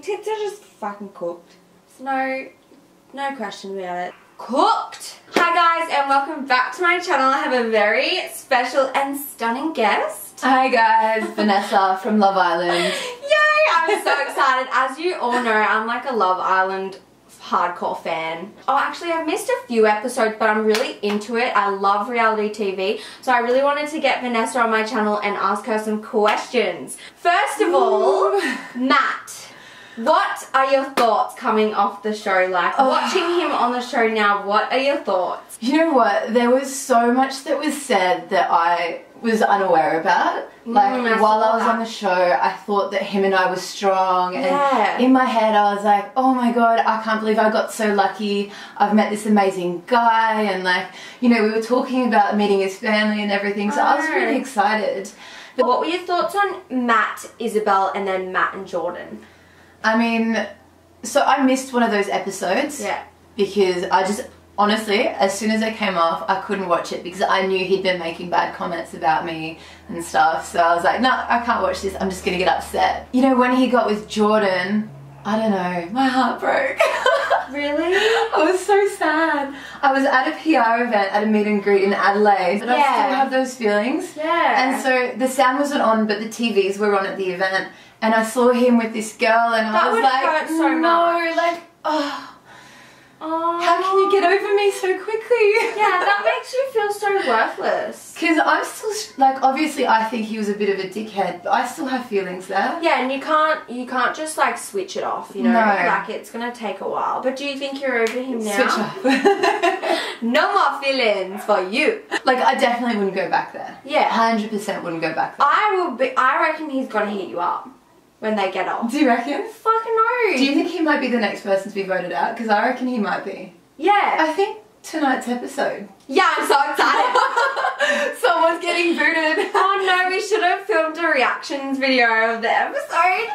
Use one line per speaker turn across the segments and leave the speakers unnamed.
Your tits are just fucking cooked. There's no, no question about it. Cooked! Hi guys and welcome back to my channel. I have a very special and stunning guest.
Hi guys, Vanessa from Love Island.
Yay! I'm so excited. As you all know, I'm like a Love Island hardcore fan. Oh, actually, I've missed a few episodes, but I'm really into it. I love reality TV, so I really wanted to get Vanessa on my channel and ask her some questions. First of all, Matt. What are your thoughts coming off the show? Like,
Oh.
watching him on the show now, what are your thoughts?
You know what? There was so much that was said that I was unaware about. Like
Mm,
while I was
that.
on the show, I thought that him and I were strong, and
Yeah.
in my head I was like, "Oh my god, I can't believe I got so lucky. I've met this amazing guy," and like, you know, we were talking about meeting his family and everything, so I was
Oh.
really excited.
But What were your thoughts on Matt, Isabel, and then Matt and Jordan?
I mean, so I missed one of those episodes.
Yeah.
because I just honestly, as soon as it came off, I couldn't watch it because I knew he'd been making bad comments about me and stuff. So I was like, no, I can't watch this. I'm just gonna get upset. You know, when he got with Jordan, I don't know, my heart broke.
Really?
I was so sad. I was at a PR event at a meet and greet in Adelaide, and I still have those feelings.
Yeah.
And so the sound wasn't on, but the TVs were on at the event, and I saw him with this girl, and
That
I was like,
so
no,
much.
like, oh.
Oh.
How can you get over me so quickly?
Yeah, that makes you feel so worthless.
Because I'm still like, obviously, I think he was a bit of a dickhead, but I still have feelings there.
Yeah, and you can't you can't just like switch it off, you know.
No.
Like it's gonna take a while. But do you think you're over him now?
Switch off.
No more feelings for you.
like, I definitely wouldn't go back there.
Yeah.
hundred percent wouldn't go back there.
I will be I reckon he's gonna hit you up when they get off.
Do you reckon?
Fucking no.
Do you think he might be the next person to be voted out? Because I reckon he might be.
Yeah.
I think tonight's episode.
Yeah, I'm so excited.
Someone's getting booted.
oh no, we should have filmed a reactions video of the episode.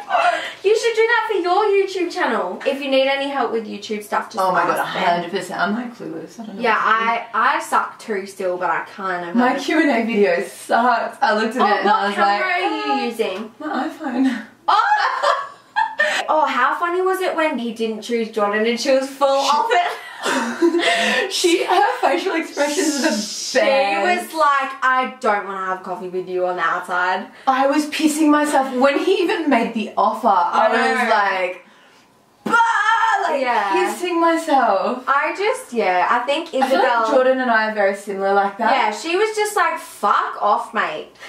You should do that for your YouTube channel. If you need any help with YouTube stuff, just
Oh my god, hundred percent. I'm like clueless. I don't know.
Yeah, I I suck too still, but I kind of.
My Q and A video sucked. I looked at
Oh,
it and I
what
was
camera
like,
are you ah, using?
my iPhone.
Oh! oh, how funny was it when he didn't choose Jordan and she was full of it?
she, her facial expressions are the best.
She was like, I don't want to have coffee with you on the outside.
I was pissing myself when he even made the offer. I
I
was like, like
Yeah.
pissing myself.
I just, yeah, I think
I feel like Jordan and I are very similar like that.
Yeah, she was just like, fuck off, mate.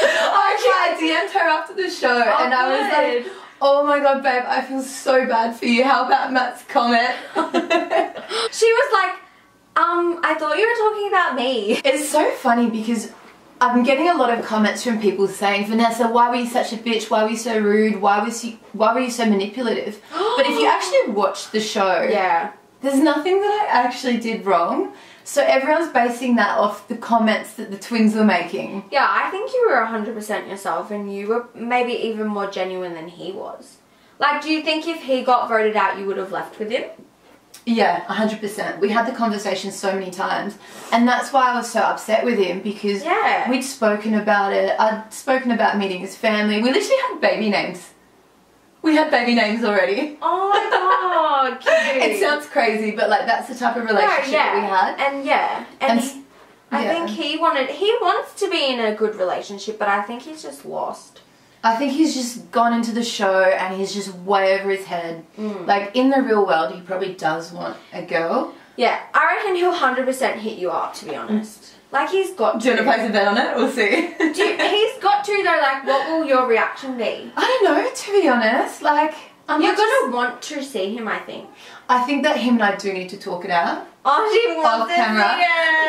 I actually I DM'd her after the show and I was
good.
like, oh my god, babe, I feel so bad for you. How about Matt's comment?
She was like, um, I thought you were talking about me.
It's so funny because I'm getting a lot of comments from people saying, Vanessa, why were you such a bitch? Why were you so rude? Why was you why were you so manipulative? but if you actually watch the show,
Yeah.
there's nothing that I actually did wrong. So everyone's basing that off the comments that the twins were making.
Yeah, I think you were 100% yourself and you were maybe even more genuine than he was. Like, do you think if he got voted out, you would have left with him?
Yeah, 100%. We had the conversation so many times. And that's why I was so upset with him because
Yeah.
we'd spoken about it. I'd spoken about meeting his family. We literally had baby names. We had baby names already.
Oh my god, cute.
It sounds crazy, but like that's the type of
No,
relationship
yeah.
that we had.
And yeah. And,
And
he- I
yeah.
think he wanted, he wants to be in a good relationship, but I think he's just lost.
I think he's just gone into the show and he's just way over his head.
Mm.
Like in the real world, he probably does want a girl.
Yeah, I reckon he'll 100% hit you up, to be honest. Like, he's got
Do you
to.
want to place a bet on it? We'll see.
Do you- he's got to, though, like, what will your reaction be?
I don't know, to be honest. Like, I'm
You're gonna want to see him, I think.
I think that him and I do need to talk it out.
Oh, she wants
Off
to
camera.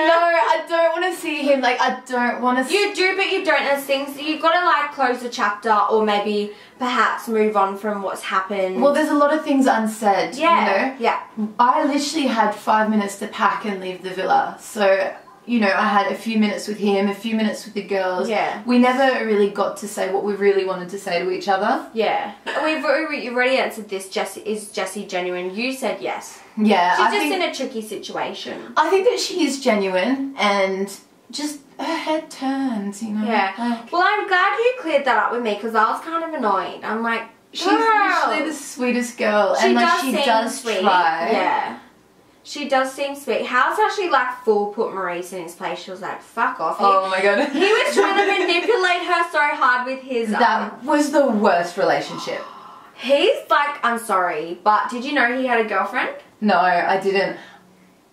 No, I don't want to see him. Like, I don't want to see.
You do, but you don't. There's things you've got to like close the chapter, or maybe perhaps move on from what's happened.
Well, there's a lot of things unsaid.
yeah,
You
yeah.
I literally had five minutes to pack and leave the villa. So, you know, I had a few minutes with him, a few minutes with the girls.
Yeah.
We never really got to say what we really wanted to say to each other.
yeah. We've already, already answered this. Jessie is Jessie genuine? You said yes.
Yeah.
She's
I
just
think,
in a tricky situation.
I think that she is genuine and just her head turns, you know.
Yeah.
Like,
Well, I'm glad you cleared that up with me because I was kind of annoyed. I'm like,
She's
Girl.
literally the sweetest girl,
She
and like she does
sweet.
try.
Yeah. She does seem sweet. How's actually like full put Maurice in his place? She was like, fuck off. He,
Oh my god.
he was trying to manipulate her so hard with his um,
That was the worst relationship.
He's like, I'm sorry, but did you know he had a girlfriend?
No, I didn't.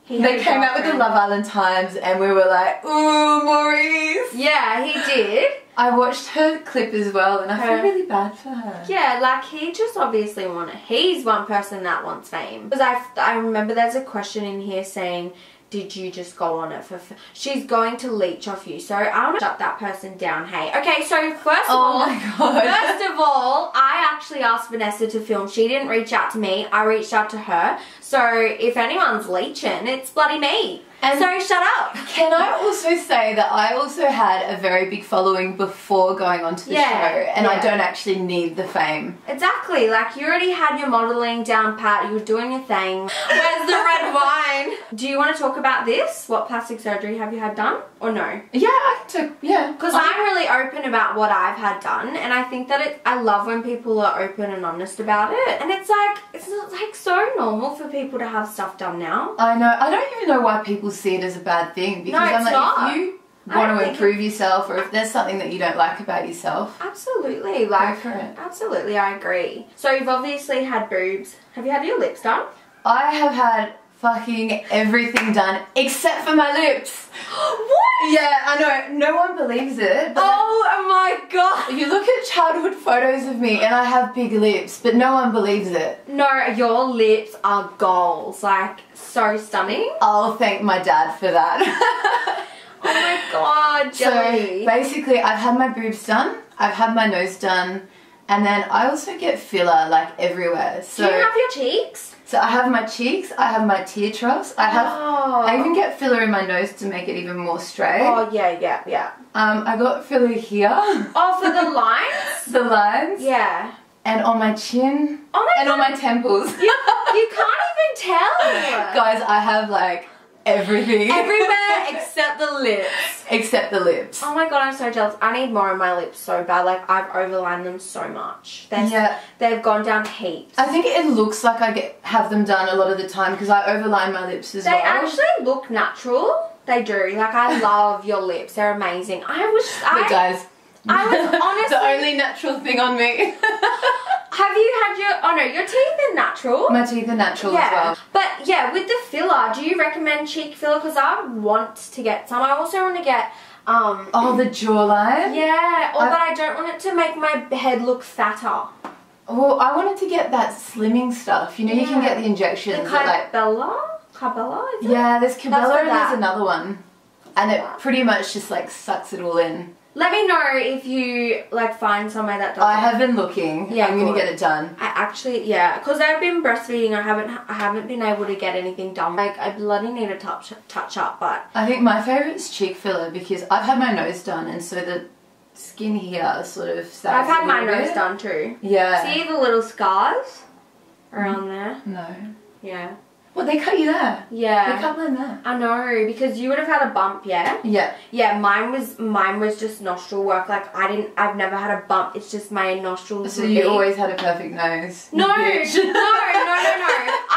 He
They came out with the. Love Island Times, and we were like, "Ooh, Maurice."
Yeah, he did.
I watched her clip as well, and I
Her-
feel really bad for her.
Yeah, like he just obviously wanted. He's one person that wants fame. Because I, I remember there's a question in here saying, "Did you just go on it for?" F-? She's going to leech off you, so I want to shut that person down. Hey, okay. So first of
Oh
all,
my god.
First of all, I actually asked Vanessa to film. She didn't reach out to me. I reached out to her. So if anyone's leeching, it's bloody me.
And-
so shut up.
Can I also say that I also had a very big following before going onto the
Yeah,
show, and I don't actually need the fame.
Exactly. Like you already had your modeling down pat. You were doing your thing. Where's the red wine? Do you want to talk about this? What plastic surgery have you had done, or no?
Yeah, I took yeah.
Because I'm really open about what I've had done, and I think that it. I love when people are open and honest about it, and it's like it's not like so normal for people to have stuff done now.
I know. I don't even know why people see it as a bad thing because
No,
I'm like,
not.
if you want to improve yourself, or if there's something that you don't like about yourself,
Absolutely, like absolutely, I agree. So you've obviously had boobs. Have you had your lips done?
I have had fucking everything done except for my lips.
what?
Yeah, I know. No one believes it.
Oh my god!
You look at childhood photos of me and I have big lips, but no one believes it.
No, your lips are goals. Like so stunning.
I'll thank my dad for that.
Oh my god, jelly.
so basically, I've had my boobs done, I've had my nose done, and then I also get filler like everywhere.
Do
So,
you have your cheeks?
so I have my cheeks, I have my tear troughs, I have.
Oh.
I even get filler in my nose to make it even more straight.
Oh yeah, yeah, yeah.
Um, I got filler here,
Oh, for the lines?
the lines,
yeah.
and on my chin,
Oh my
and
god.
on my temples.
you, you can't even tell.
Guys, I have like everything.
Everywhere except the lips.
Except the lips.
Oh my god, I'm so jealous. I need more on my lips so bad. Like I've overlined them so much. They're,
Yeah.
They've gone down heaps.
I think it looks like I get have them done a lot of the time because I overline my lips as
They
well.
They actually look natural. They do. Like I love your lips. They're amazing. I wish
but
I
guys,
I was honestly-
the only natural thing on me.
Have you had your oh no, your teeth are natural.
my teeth are natural
yeah,
as well.
but yeah, with the filler, do you recommend cheek filler? Because I want to get some. I also want to get um.
Oh, the jawline.
Yeah, or
I've-
but I don't want it to make my head look fatter.
Well, I wanted to get that slimming stuff. You know, you can get the
The
injections. like,
Kybella? Kybella? Is it?
yeah, there's Kybella
for
and there's another one, and it pretty much just like sucks it all in.
Let me know if you like find somewhere that does.
I have been looking.
Yeah,
I'm gonna get it done.
I actually, yeah, because I've been breastfeeding. I haven't, I haven't been able to get anything done. Like I bloody need a touch, touch up. But
I think my favorite is cheek filler because I've had my nose done, and so the skin here sort of.
I've had my nose
bit.
done too.
Yeah.
See the little scars around mm. there?
No.
Yeah,
Well, they cut you there.
Yeah.
They cut mine there.
I know because you would have had a bump, yeah.
Yeah.
Yeah, mine was mine was just nostril work. Like I didn't, I've never had a bump. It's just my nostrils.
So you
big.
always had a perfect nose.
No, no, no, no, no.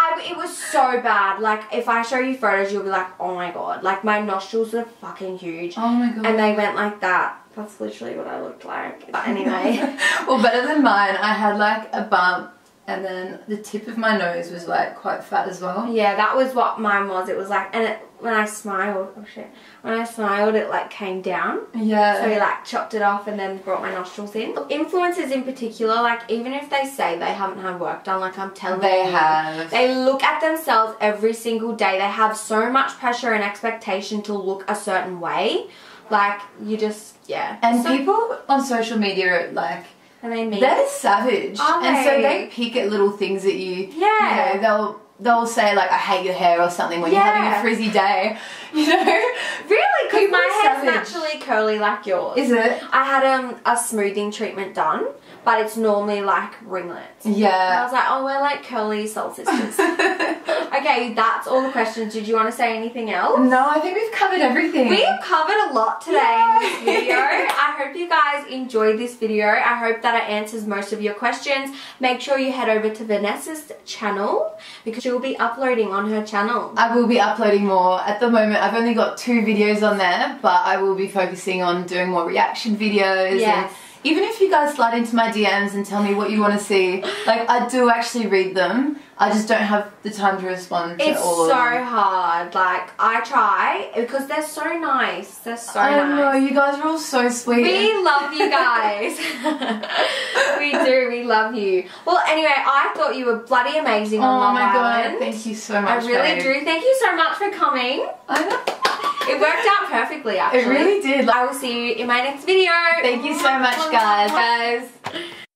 I, it was so bad. Like, if I show you photos, you'll be like, oh my god. Like, my nostrils are fucking huge.
oh my god.
And they went like that. That's literally what I looked like. But anyway.
well, better than mine. I had like a bump, and then the tip of my nose was like quite fat as well.
yeah, that was what mine was. It was like, and it, when I smiled, oh shit. When I smiled, it like came down.
Yeah.
So he like chopped it off and then brought my nostrils in. Influencers in particular, like even if they say they haven't had work done, like I'm telling them
They
you,
have.
They look at themselves every single day. They have so much pressure and expectation to look a certain way. Like you just yeah.
and
So-
people on social media like
and they mean
they're savage,
Are
and so
they?
pick at little things that you.
Yeah.
You know, they'll they'll say like I hate your hair or something when you're having a frizzy day. You know.
really because my hair's
savage.
naturally curly like yours.
Is it?
I had um a smoothing treatment done, but it's normally like ringlets. And I was like, oh, we're like curly soul sisters. Okay, that's all the questions. Did you want to say anything else?
No, I think we've covered everything.
We've covered a lot today in this video. I hope you guys enjoyed this video. I hope that it answers most of your questions. Make sure you head over to Vanessa's channel because she will be uploading on her channel.
I will be uploading more. At the moment, I've only got two videos on there, but I will be focusing on doing more reaction videos.
Yes.
Even if you guys slide into my DMs and tell me what you want to see, like I do actually read them. I just don't have the time to respond to
It's
all
so
of them.
hard. Like I try because they're so nice. They're so
I
nice.
know, you guys are all so sweet.
We love you guys. we do. We love you. Well, anyway, I thought you were bloody amazing
oh
on Love
my
Island.
god, thank you so much.
I really
babe.
do. Thank you so much for coming. It worked out perfectly, actually.
It really did.
I will see you in my next video.
Thank you so much, guys.
Guys.